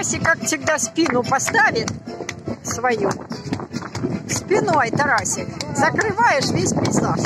Тарасик, как всегда, спину поставит свою. Спиной, Тарасик. Закрываешь весь пейзаж.